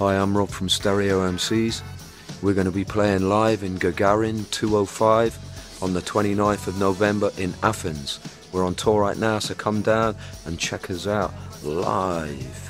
Hi, I'm Rob from Stereo MCs. We're going to be playing live in Gagarin 205 on the 29th of November in Athens. We're on tour right now, so come down and check us out live.